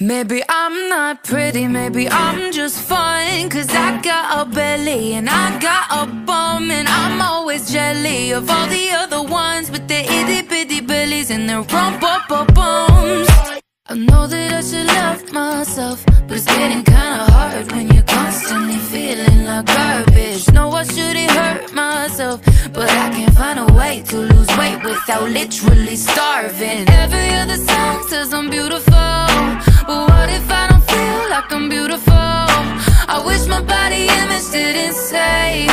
Maybe I'm not pretty, maybe I'm just fine. Cause I got a belly and I got a bum And I'm always jelly of all the other ones With their itty bitty bellies and their rump up bums. I know that I should love myself But it's getting kinda hard when you're constantly feeling like garbage. No, I shouldn't hurt myself But I can't find a way to lose weight without literally starving. Every other song says I'm beautiful like I'm beautiful? I wish my body image didn't say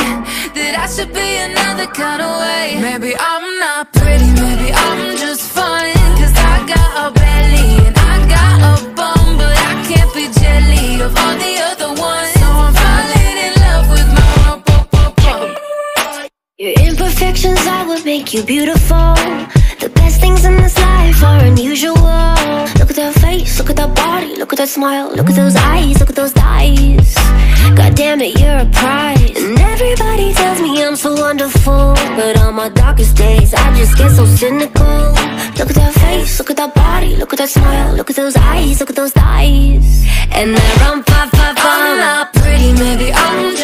That I should be another kind of way Maybe I'm not pretty, maybe I'm just fine Cause I got a belly and I got a bum But I can't be jelly of all the other ones So I'm falling in love with my rump. Your imperfections I what make you beautiful. The best things in this life are unusual. At that smile, look at those eyes, look at those thighs. God damn it, you're a prize. And everybody tells me I'm so wonderful. But on my darkest days, I just get so cynical. Look at that face, look at that body, look at that smile, look at those eyes, look at those thighs. And that rum pa pa I'm pa. not pretty, maybe I'm